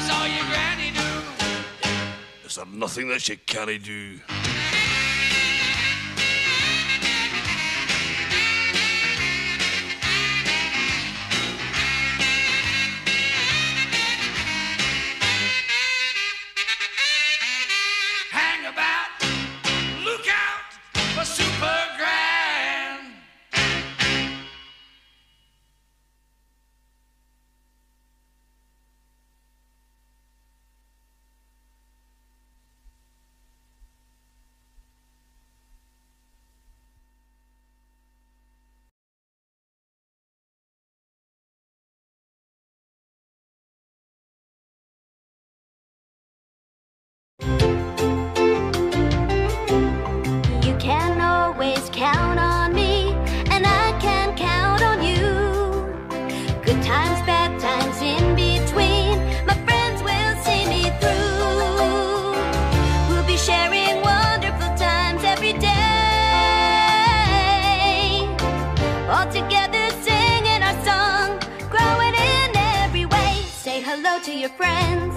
It's all your granny do. Is there nothing that she can't do? friends.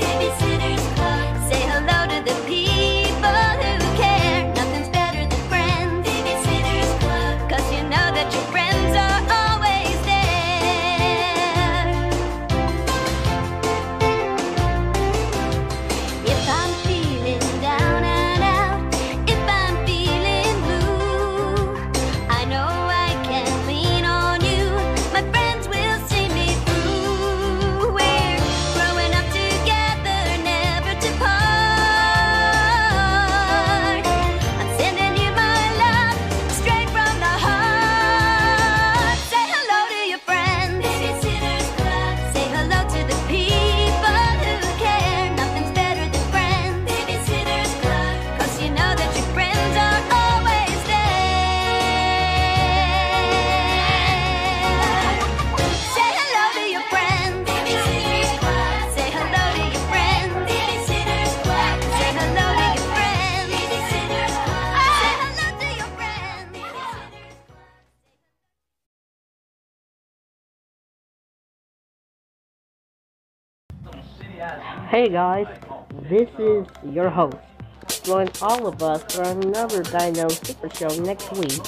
Hey guys, this is your host. Join all of us for another Dino Super Show next week.